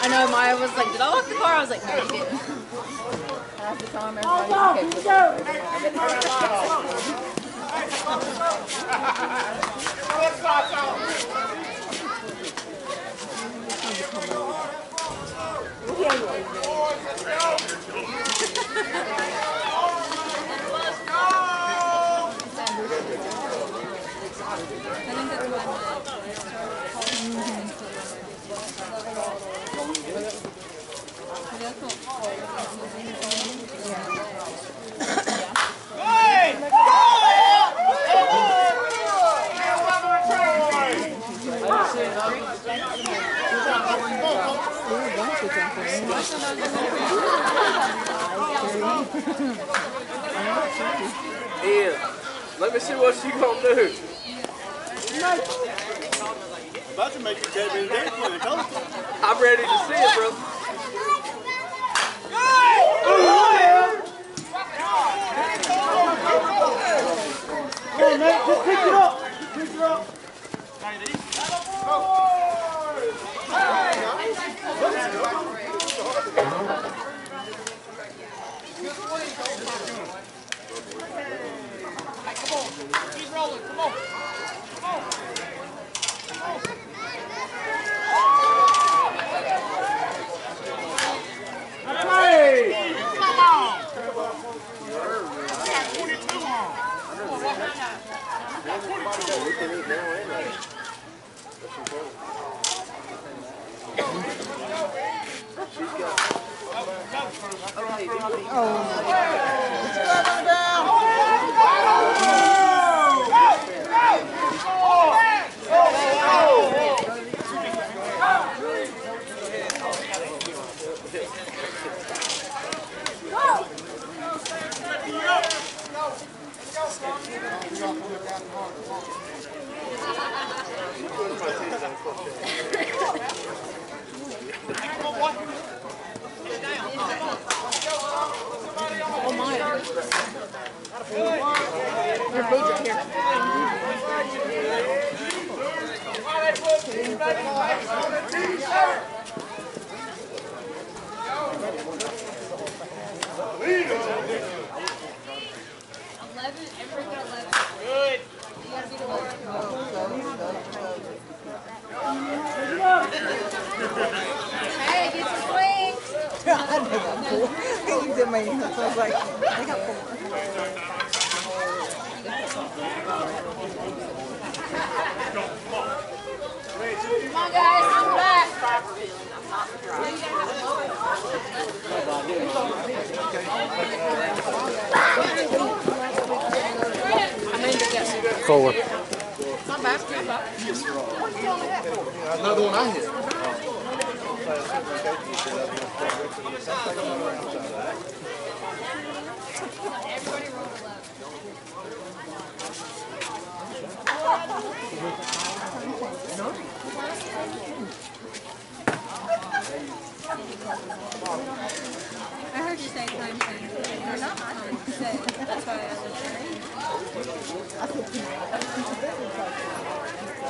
I know Maya was like, did I lock the car? I was like, no, you didn't. I have to tell him everybody. Ian, let me see what you gonna do. About to make you tell me that when I told you. I'm ready to see it, bro. Come on, just pick it up. Just pick it up. Hey! Another one I hit. I heard you say time change. You're not on. That's why I was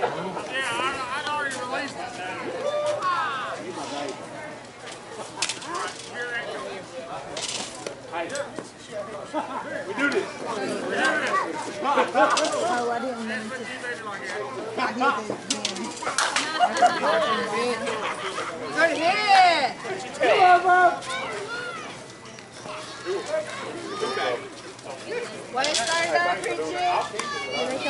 We do this. Oh, I didn't mean to. I hand. What is started on preaching? What's up, sweet? Chris, how you doing? I don't know. I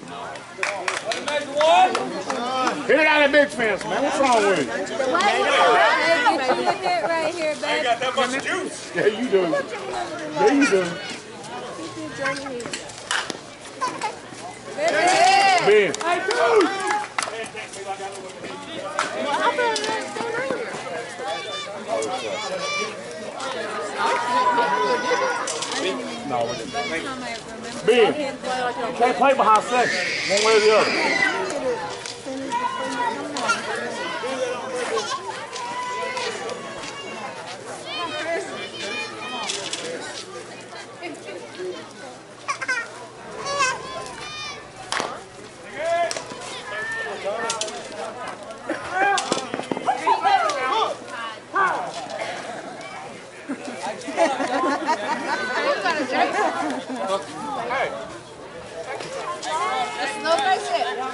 Get it out of that big fence, man. What's wrong with you? Hey, get your head right here, babe. got that much juice. Yeah, you do. Yeah, you do. Ben. No, we didn't. Ben, you can't play behind second, one way or the other.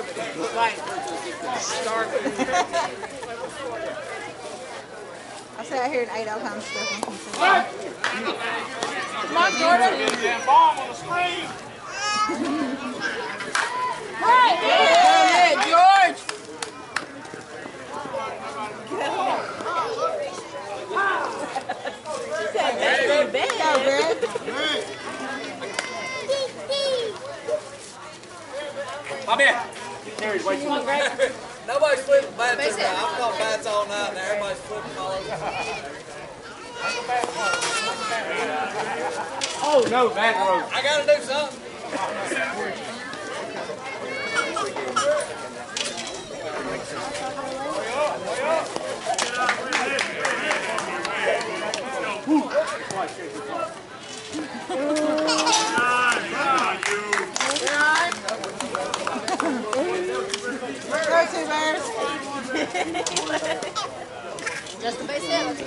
want to starve. Like, starve. I sat out here and ate all kinds of stuff. on some food. Come on, Jordan. Right. Yeah, George. Go, Greg. I'm in. Carries way too Come on, Greg. Nobody's flipping bats Face tonight. it. I've caught bats all night and everybody's flipping all over. Oh no, bad throw. I gotta do something. Go,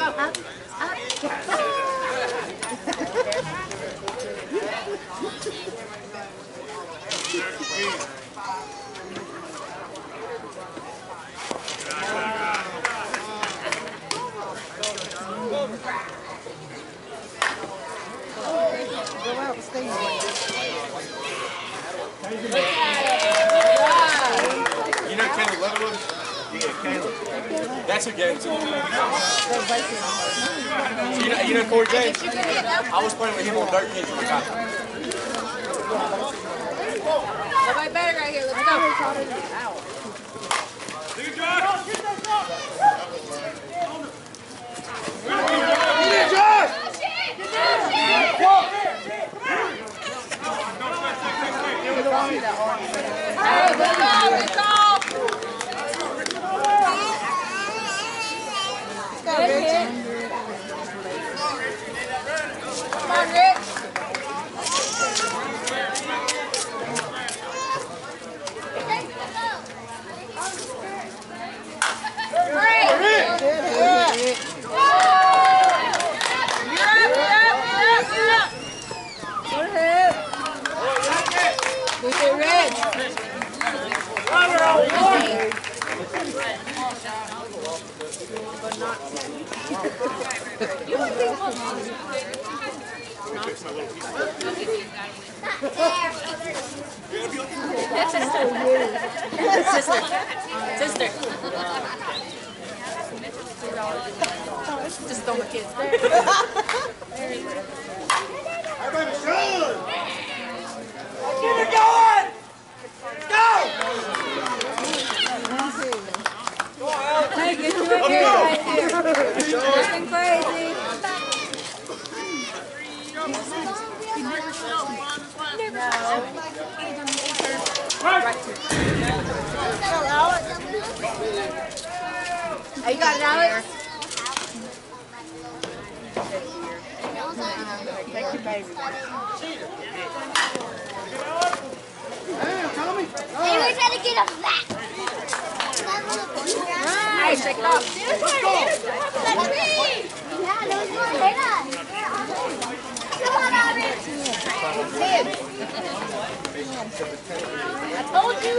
Ah. Caleb. That's who gave it to me. You know, you know Corey James? I was playing with him on dirt kids when I got him. Nobody better right here. Let's go. Hey, good call. Good call. Go, Richie. On, Rich. Great. Good hit, Rich. Sister. Sister. Just throw my kids there. Hey, get you right here, right here. Nothing crazy. Oh, you got it, Alex? Hey, we're trying to get him back. Hey, shake it off. Let's see. Yeah, those ones, they're not. I told you.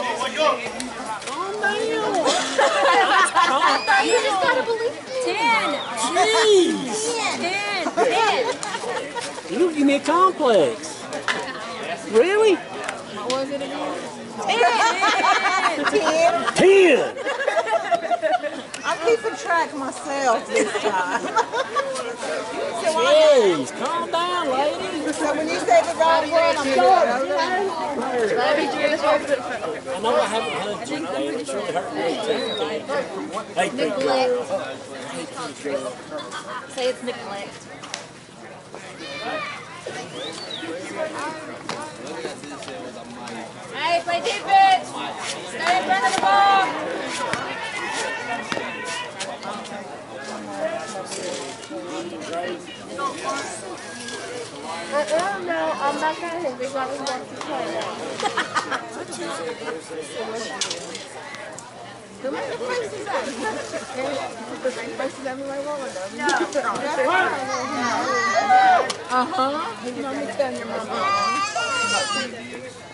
You just gotta believe me. Ten. Jeez! Ten. Ten. You give me a complex. Really? Ten! Ten. I'm keeping track myself this time. Jeez, calm down, lady. So when you say the wrong word, I'm going. Let me do this. I know I haven't hugged you today, and it's really hurting me. Hey, big girl. Say it's neglect. Play defense. Stay in front of the ball. Uh-uh, no, I'm not gonna hit. They got me back to play. Who made the faces up? The faces up in my roller Uh-huh. You know me telling your mama.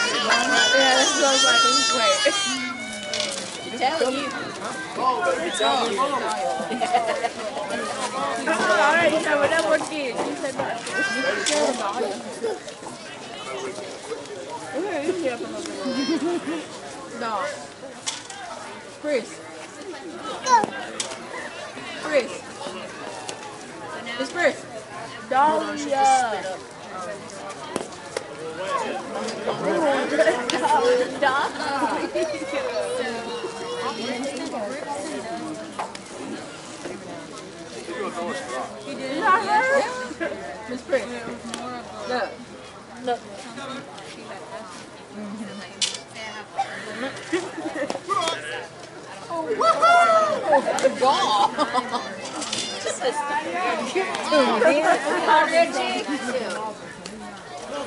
Yeah, that sounds like wait. Tell you. I what that one did. You said that. The No. Chris. Chris. It's Chris. Dahlia. Miss Chris. Look. Look. Oh, ball. Just a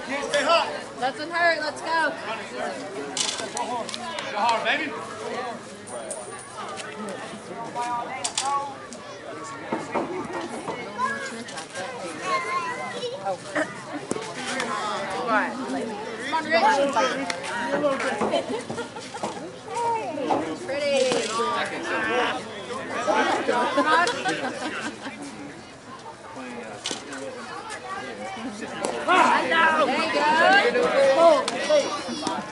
Come on, Richie. Doesn't hurt. Let's go. Come on, Richie. Pretty. Come on. There you go.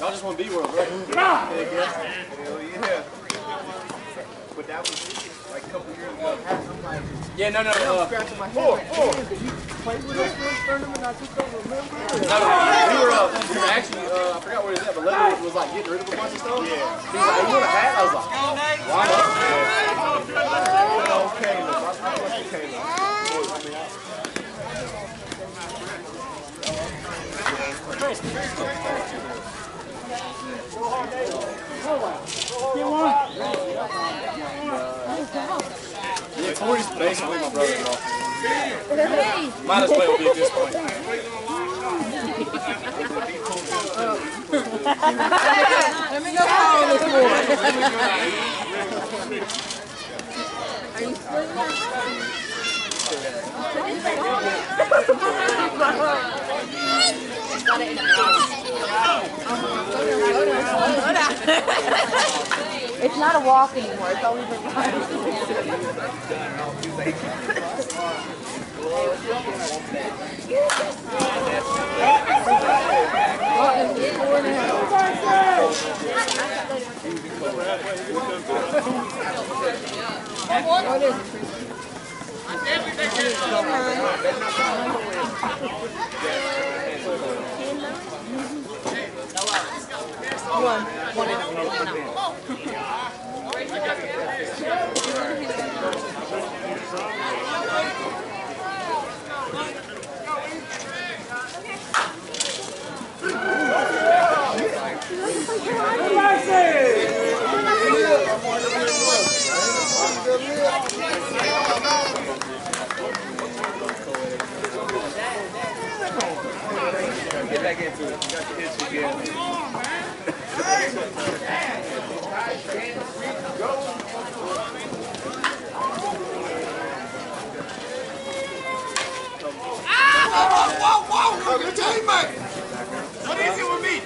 Y'all just want to be world, right? Nah. Yeah. Hell yeah. But that was like a couple years ago. Yeah, no, no, uh, four, four. No, we were, uh, we were actually, uh, I forgot where it was at, but Leather was, was like getting rid of a bunch of stuff. Yeah. He was like, you want a hat? I was like, why not? Yeah. Okay, look, I, I like the Caleb. I mean, I, yeah, Corey's basically my brother-in-law. Might as well be at this point. Let me go call this boy. It's not a walk anymore. It's always a run. Oh, Get back into it. You got the hits again. Whoa, whoa, whoa! Good teammate! What is it with me?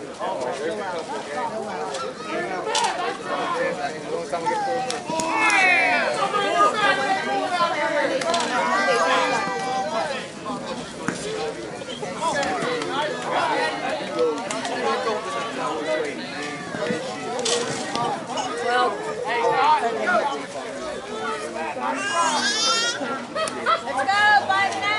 Let's go, fight now!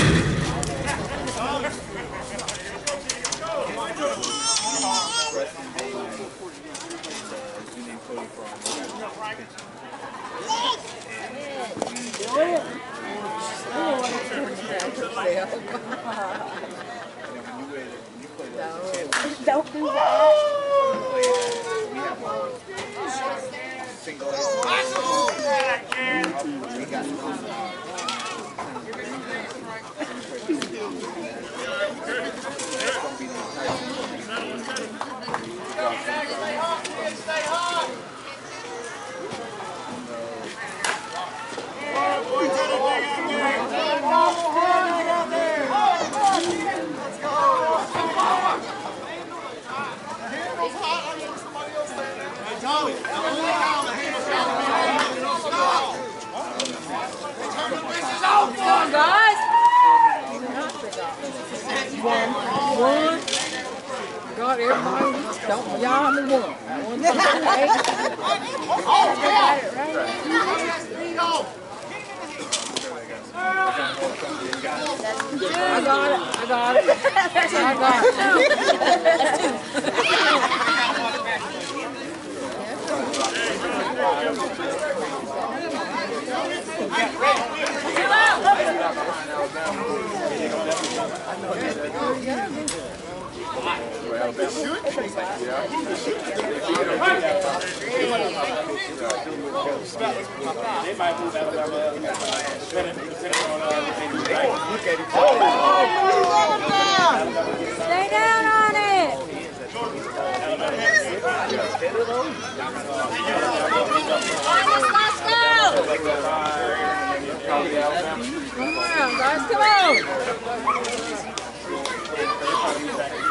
Don't do that. Guys! One. Got everybody. Don't y'all have me one. One, two, eight. I got it. I got it. I got it. They. Stay down on it. Come on, guys, come on.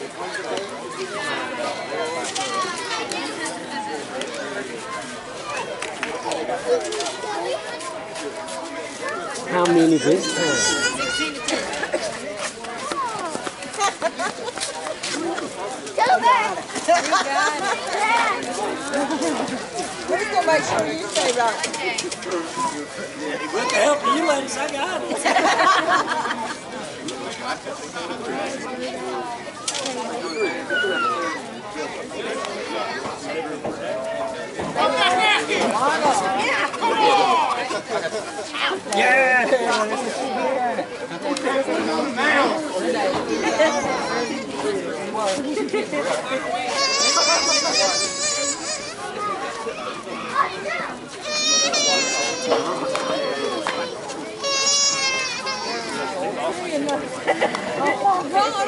How many this time? Go back. Who's gonna make sure you stay right? What the hell do you let us? I got it. Oh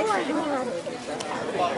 my god!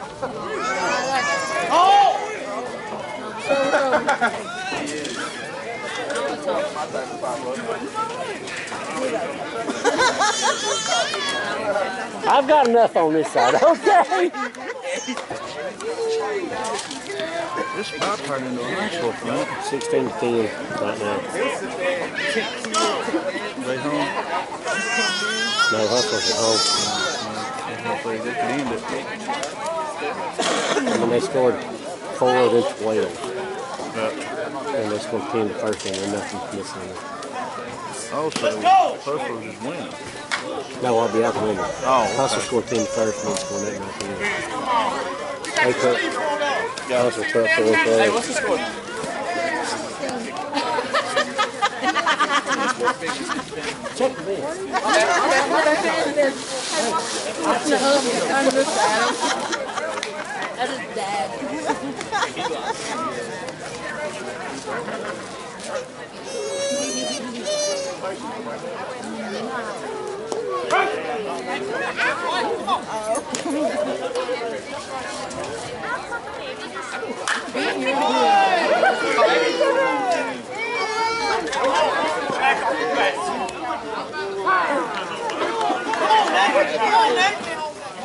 Oh! I've got enough on this side, okay? This might turn into a nice one, right? 16 to 10 right now. They home. No, Hustle's at home. Hopefully they can end it. I mean, they scored four, then 12. But And they scored 10 the first inning, and nothing's missing. also, Hustlerz just winning. No, I'll be out the window. Oh, okay. Hustle scored 10 the first, and then scored that nothing. They took, Hustle took four, Hey, twelve. what's the score? Check the bench. That is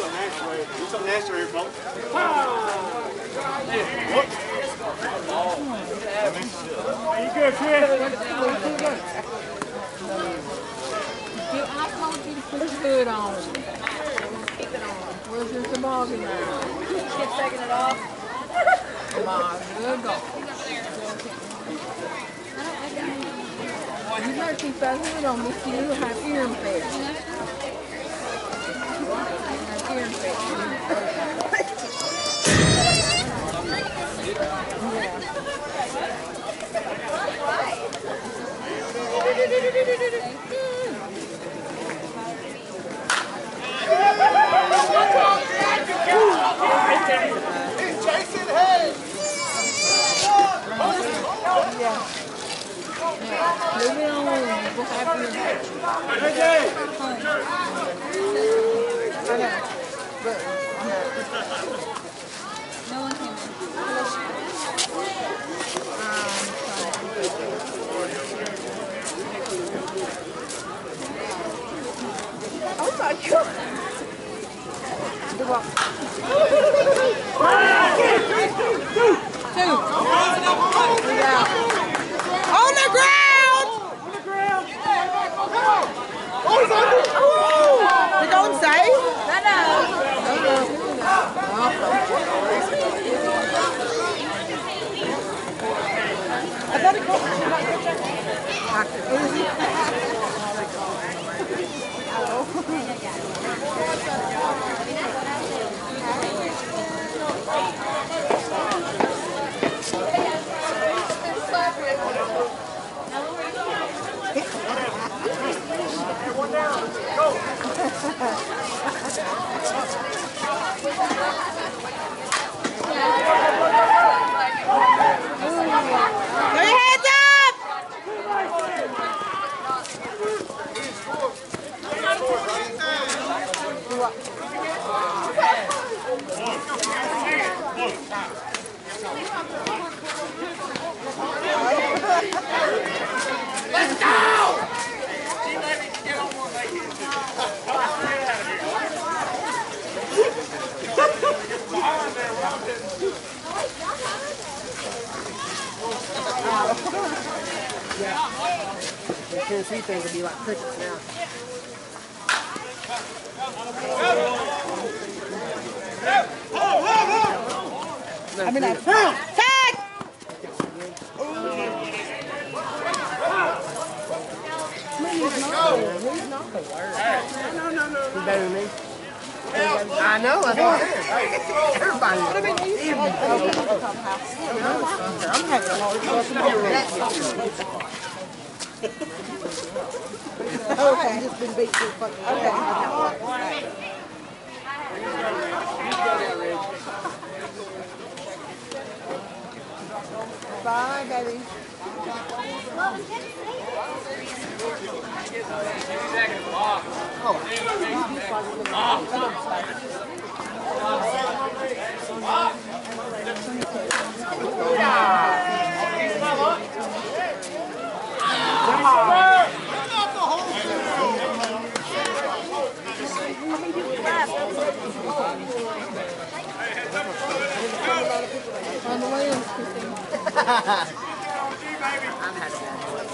so nasty here, folks. You good? I told you to put hood on. Where's your taking it off. On, good. You better keep that hood on this you have ear infection. Have ear Oh my God. The what? On the ground! On the ground! Oh, We're going safe? No, no. I thought it Put your hands up! Tennessee things will be like crickets now. I mean, I, tag! He's better than me. I know, that's what I'm saying. Everybody. I'm having a hard Okay. Just been beat to the fucking Okay. Bye, baby. On the way in, Christine.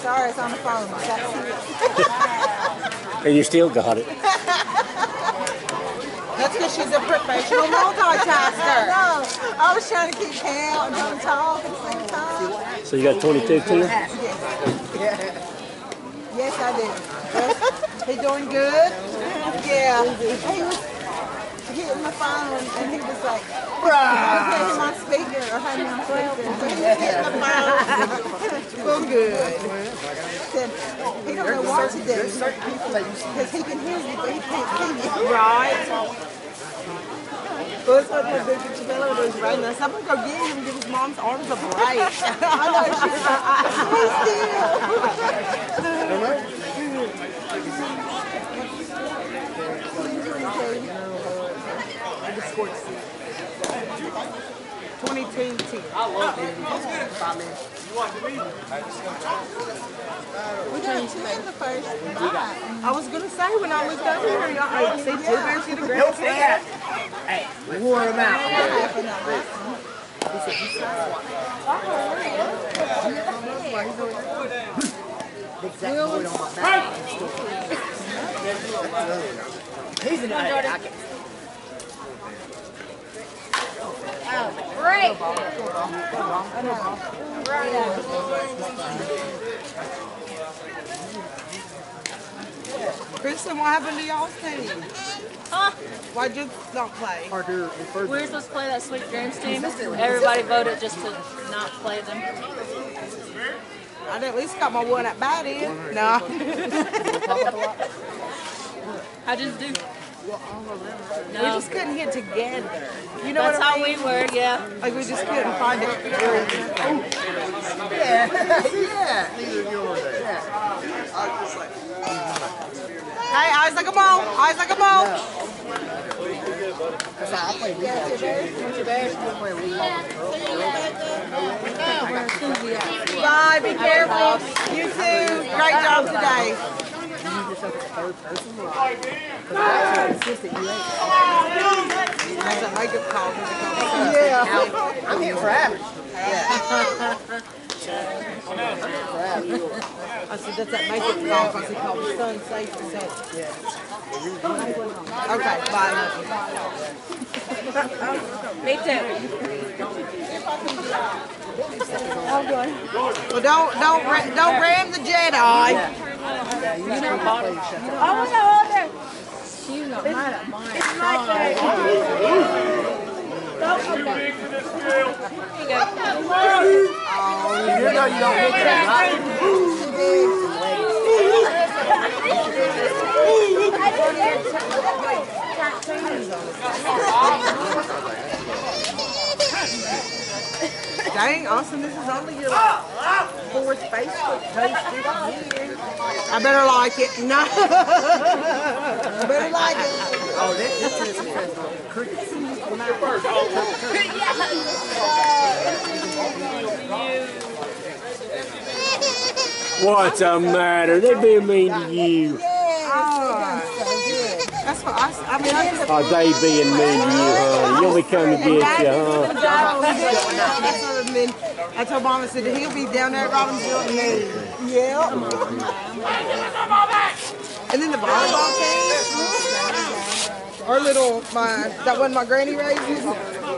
Sorry, it's on the phone. That's And you still got it. That's because she's a professional multitasker. no, I was trying to keep count and don't talk at the same time. So you got 22 too? Yes, yes, I did. Yes. He doing good? Yeah. He was hitting the phone and he was like, I had him on speaker or had him on speaker. So he was hitting the phone. well, good. Said, he don't know what to do because he can hear you, but he can't see you. Right. That's what my big Chabella was right now. Someone go get him and give his mom's arms a break. I know, she's like, be still. 22 10. Five minutes. We got two in the first. I was gonna say when I looked over here, y'all I see two bears get a great cat. Hey, we wore them out. Big Zach Boyd on my back. He's an I, I can, Great. Kristen, what happened to y'all's team? Huh? Why'd you not play? harder. We were supposed to play that Sweet Dreams team. Everybody voted just to not play them. I'd at least got my one at bat in. No. How'd you do? We No. just couldn't get together. You know That's what I how mean? we were, yeah. Like we just couldn't find it. Yeah, yeah. Hey, Isaac, come on. Isaac, come on. That's how I play rebound. I play rebound. Bye, be careful. You too. Great job today. You use yourself as a third person. Because you ain't. That's a call. Yeah. I'm here for average. Average. I said, that's that makeup call because he called his son safe and said. Okay, bye. Me too. Well, don't don't ra- don't ram the Jedi. Oh, no, there. She's not mine. It's at mine. It's right there. Okay. Here you go. You know you don't hit that, right? Dang, Austin, this is only your fourth Facebook post this year. I better like it. No. I better like it. Oh, this, this is because of crickets. What's the matter? They're being mean to you. Oh, that's what I, I mean, I just. Oh, they being mean to you, huh? You'll be coming to get you, huh? I told mom, I said, he'll be down there at Robbinsville. And then, yeah. And then the volleyball team. Our little, my, that one my granny raises,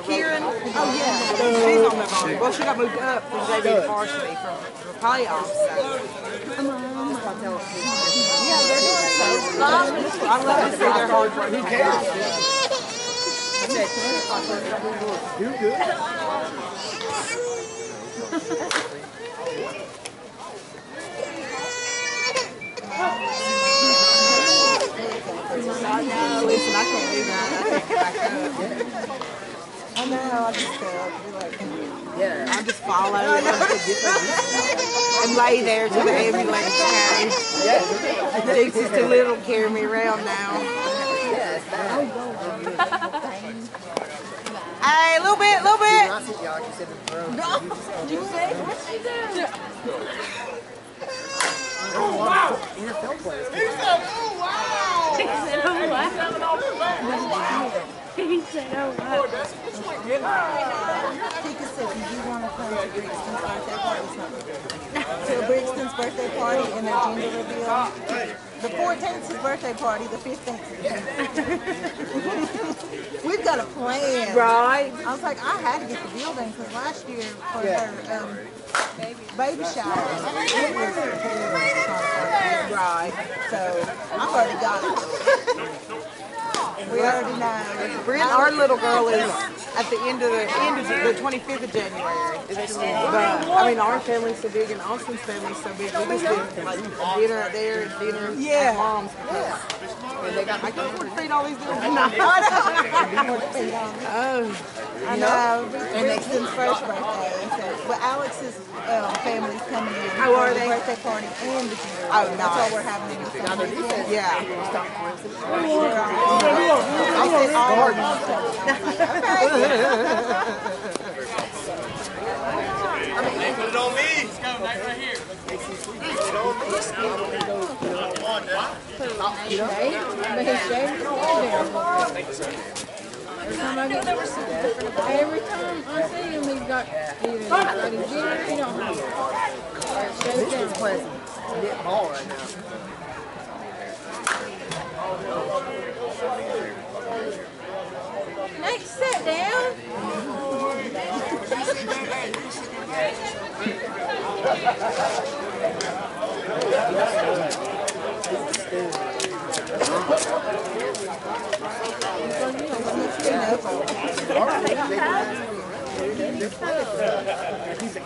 Kieran. Oh, yeah. She's on the volleyball. Well, she got moved up from JV to varsity from for playoffs. So. Yeah, they're doing so. I love to see their hard work. Who cares? No, listen, I can't do that. I can't back up. I know, I just felt like, Yeah. I just follow and lay there till the ambulance carries. Jake's is too little to carry me around now. Hey, a little bit, a little bit. I see y'all, you said the bro. NFL players. He said, oh, wow. He said, oh, wow. Tika said, oh, oh, oh, do you want to come to Brixton's birthday party? To Brixton's birthday party and their gender reveal? The 14th is his birthday party, the 15th is We've got a plan. Right. I was like, I had to get the building because last year for her um, baby shower, it was Right. so I've already got it. We already know. Brent, our little girl is at the end of the end of the 25th of January. But I mean, our family's so big and Austin's family's so big. We just did like a dinner out there dinner Yeah. at mom's because and they got I can't afford to feed all these little. Oh, I know. Brixton's first birthday. But Alex's um, family's coming in. How are they? Birthday party and the. Oh, nice. That's all we're having. This yeah. Put it on me. Let's go, Nate, right here. Put it on me. Every time I get every time I see him, he's got either a gear, he don't have it. Or it's shaved down. pleasant. Get ball right now. Next, sit down.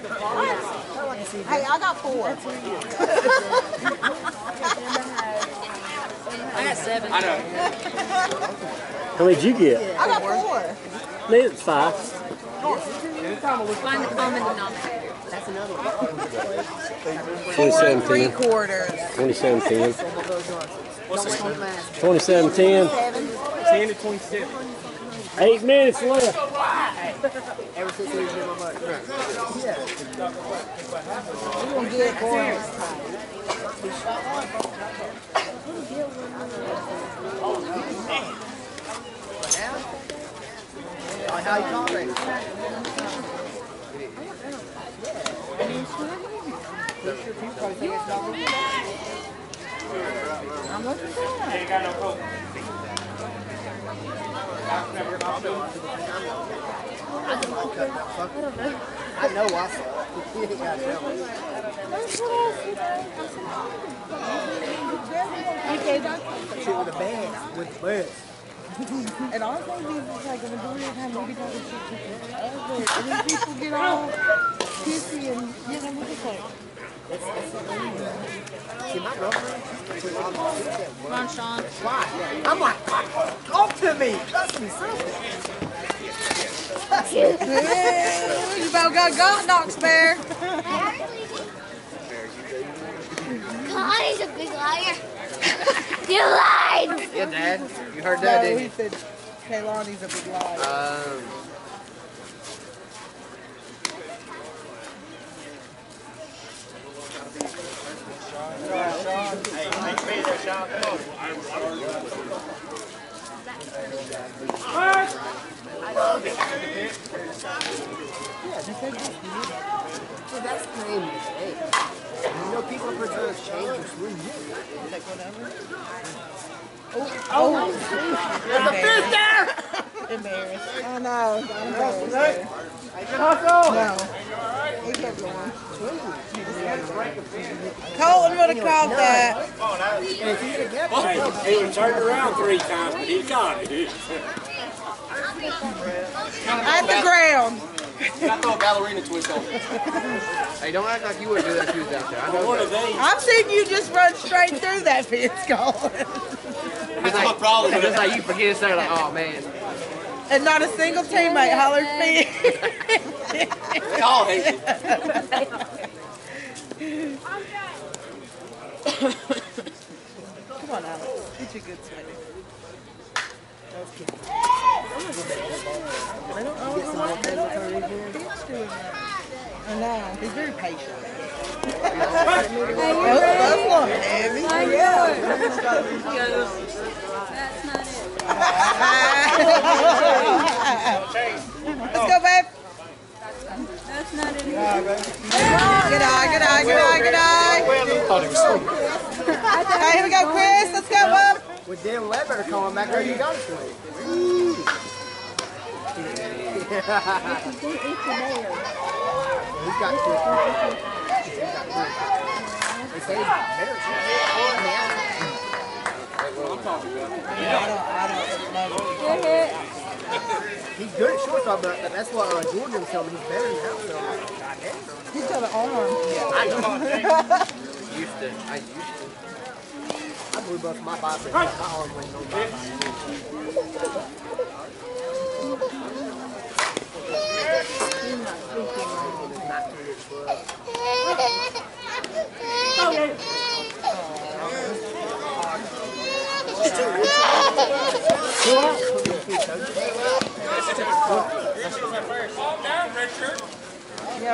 Hey, I got four. I got seven. I know. How many did you get? I got four. Me, it's five. Find the common denominator. That's another one. 2710. quarters. 2710. What's this one? 2710. 10 to 27. Eight minutes left. Ever since was in my butt. We're going to get this time. Like how you it. I'm looking for coat. I know I saw it. You ain't gotta tell me. Shit with a band. With the band. And honestly, he's like the majority of the time, we talking shit to. And then people get all pissy and, you know, See, my girlfriend, she loves me. She said, Come on, Sean. Why? I'm like, talk to me. Trust me, something. you about got got knocks bear. Connie's a big liar. you lied. Yeah, Dad. You heard that, No, didn't he said Kaylani's a big liar. Um, Dude, that's the name of the thing. You know, people are trying to change your swim. Like, whatever. Oh, embarrassed. I know. Embarrassed. No. He kept going. Colton would have caught that. He turned around three times, but he got it. At the ground. To throw a ballerina twist on it. Hey, don't act like you wouldn't do that if you was out there. I know these. I've seen you just run straight through that fence, Colton. That's my problem. It's just like you forget to say, like, oh man. And not a single teammate hollered me. They all hate you. Come on, Alex. Get you a good swing. I don't know. Get some more with her in here. He's doing that. I know. He's very patient. Let's go, babe. That's not it. Good eye, good eye, good eye, good eye. sleeping. Okay, here we go, Chris. Let's go, bub. With Dan Ledbetter coming back there, you got it. He's got two. He's got three. They say he's better. Get hit. He's good at shortstop, but that's what uh, Jordan was telling me. He's better than outfield. I'm like, God damn. He's got an arm. I used to. I used to. I blew both my biceps. My arm went on my Yeah,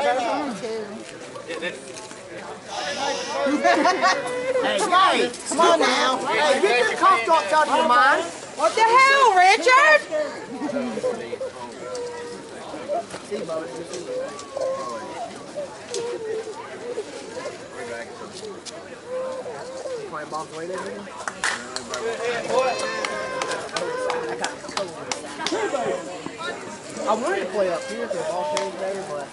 that's Come on now. hey, get your cough drops out of your mind. What the hell, Richard? See, Bubba, it's just- Playing ball for I wanted to play up here because the ball changed better, but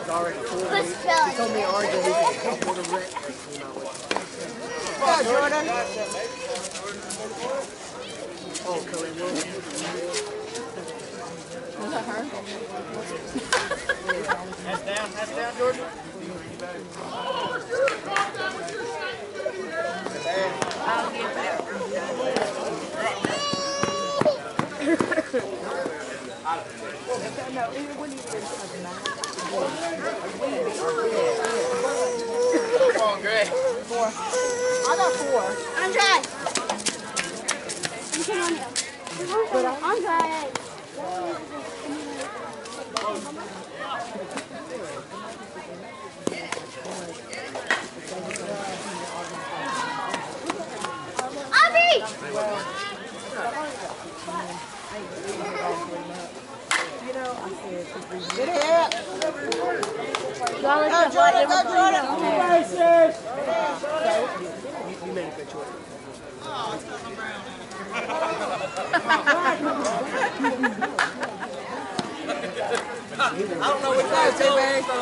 it's already full. Let's He told me already that he could come with a wreck. You know, Go, Jordan. oh, Curry Wilson. Was that her? Hands down, hands down, Jordan. Four. I got four. Andre. You can Andre. Abby! Good hit. Y'all Go, Jordan. Go, Jordan. You made a good choice. Go,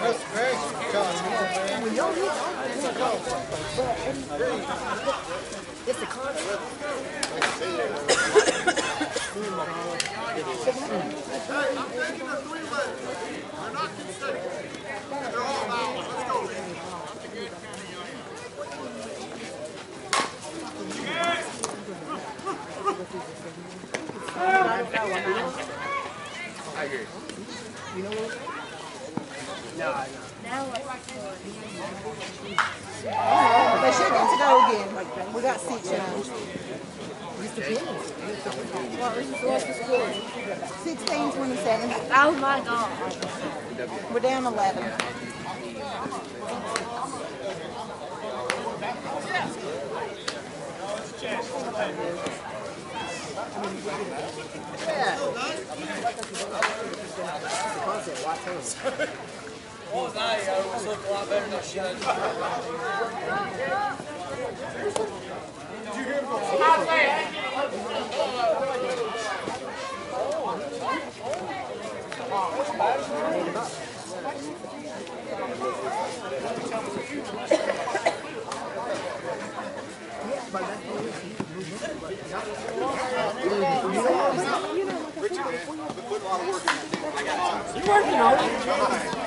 horse, on your horse, on your horse. You know, because I was trying to put a team in. I was It's the concept. They should get to go again. We got six now. Sixteen twenty-seven. Oh my god. We're down was I, I always looked a you working on it.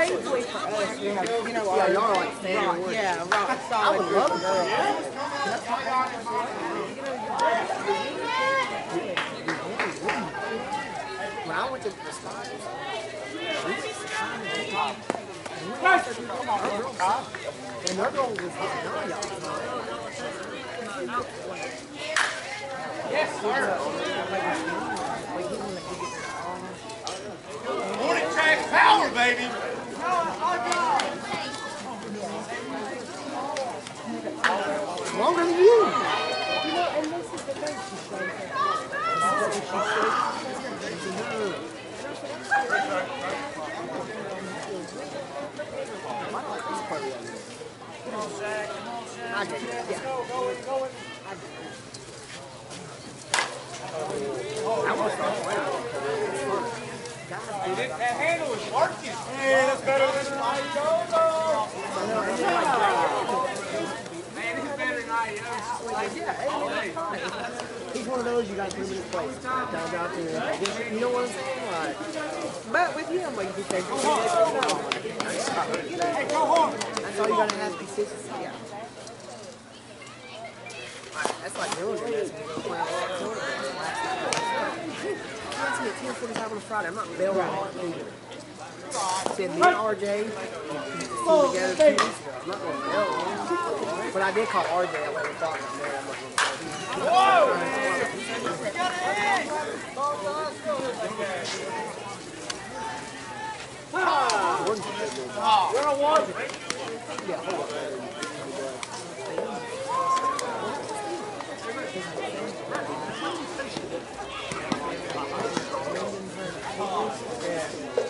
Thankfully for us, we have, you know, Yeah, y'all like rock, yeah, rock I would love it. When I went to the spot, and was getting on y'all. Morning track power, baby. Longer than you. I did, yeah. That handle is working. Hey, better than. He's one of those you gotta put him in his place. To you know what I'm saying? Like, but with him, like you say, you know, Hey, go home. that's all you gotta have consistency. Yeah. Like, That's like night. That's at 10:45 on a Friday. I'm not bail riding either. Said me and RJ. But I did call RJ at 11 o'clock. I'm there. I'm not going to call him.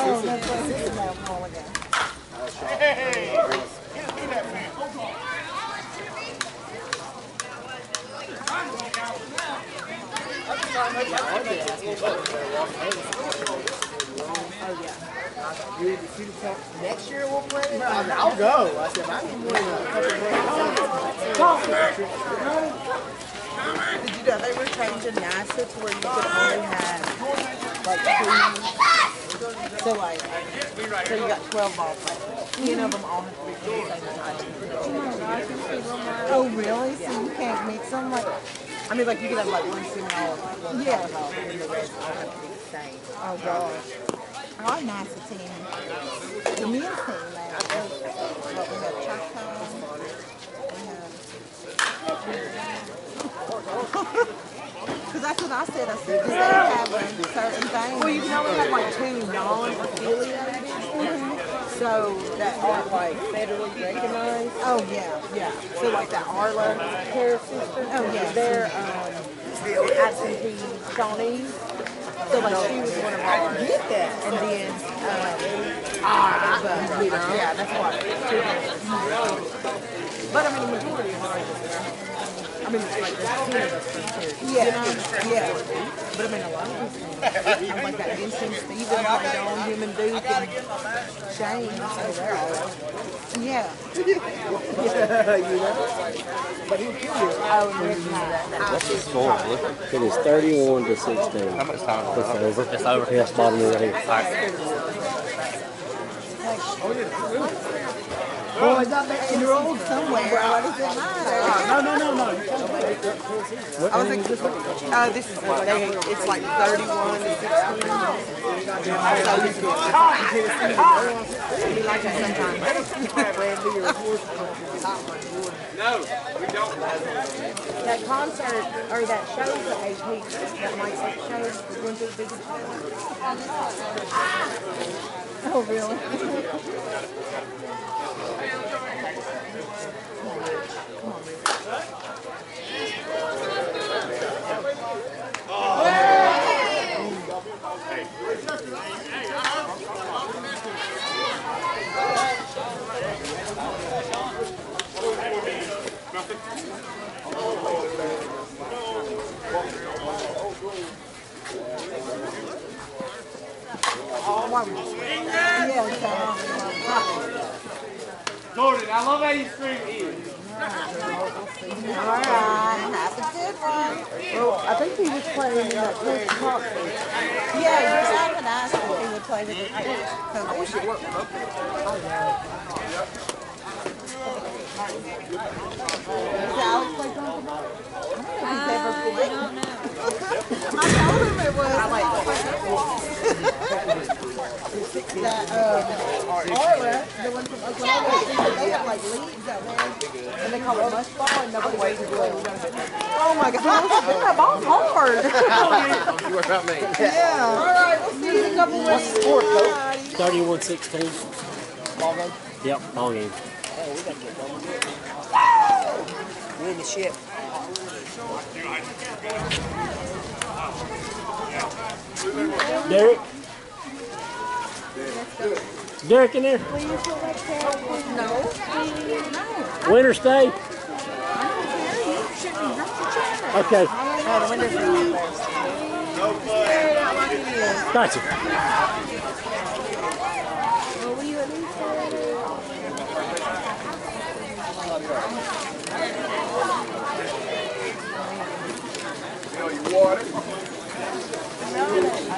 Oh, that's what it's about, Mulligan. Hey, give me that man. Dude, if you'd have told next year we'll play it, I'll go. I said, I Did you know they were NASA to where you could only have like two? So like, so you got 12 ball players. Ten of them all have to be the same side. Oh, really? So you can't mix them? Like, I mean, like you could have like one Seminole, one Yeah. volleyball, and then the rest all to be the same. oh gosh. Our NASA team, the men's team, what, we have Choctaw, we have Because that's what I said. I said, 'cause they have certain thing. Well, you can only have like two non-affiliated, so that aren't like federally recognized. Oh, yeah, yeah. So like that Arla Care Sister, Oh, yeah. they're um, absentee Shawnees. So like she was one of ours. I get that. And then, um, but, you know, yeah, that's why. But I mean, the majority of ours. I mean, it's like there's ten of us from here. Yeah, You know? yeah. But I mean, a lot of these things, like that Instant Steven played on Human Duke and Shane, so they're all. Yeah. you know? But he'll kill you. Oh, and Rick Knight. What's the score, Blue? It is 31 to 16. How much time? It's over. It's over. Yes, bottom right here. Oh, Boy, it's not that enrolled somewhere. What does it matter? No, no, no, no. I was like, uh, this is, they, it's like 31 to 16. So you can, be like that sometimes. No, we don't. That concert, or that show that they teach, that Mike Six show, went to the biggest Oh, really? Yeah, Jordan, I love how you scream in. All right, have a good one. Well, I think he was playing in that Chris concert. Yeah, your son and I said we would play with I wish it worked. Does Alex play trumpet? I don't know if he's ever played. I don't know. I told him it was. that um, Aura, the one from Oklahoma, they have like leagues out there, and they call it mush ball, and nobody to play. Oh my God! that ball's hard. You worry about me. Yeah. All right, we'll see you in a couple weeks. 31 16. Ball game. Yep, ball game. Oh, we gotta get one. We in the ship. Derek? Derek in there? No. Winter stay? Okay, the windows are gotcha. You know, you water. Yeah, we back, we back.